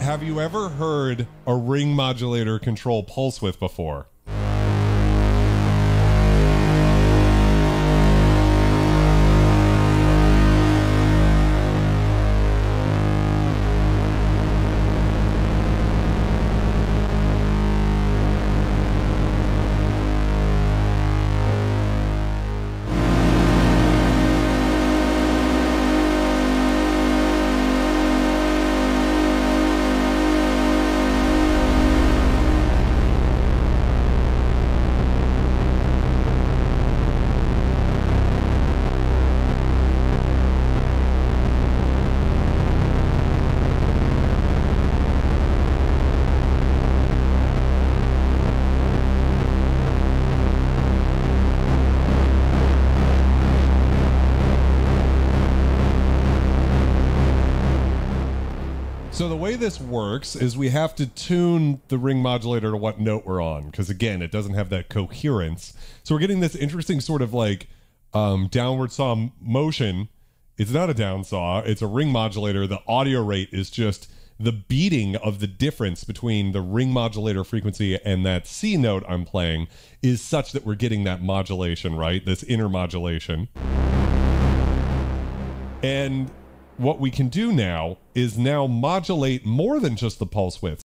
have you ever heard a ring modulator control pulse width before? So the way this works is we have to tune the ring modulator to what note we're on because again, it doesn't have that coherence. So we're getting this interesting sort of like um, downward saw motion. It's not a down saw; it's a ring modulator. The audio rate is just the beating of the difference between the ring modulator frequency and that C note I'm playing is such that we're getting that modulation, right? This inner modulation. And what we can do now is now modulate more than just the pulse width.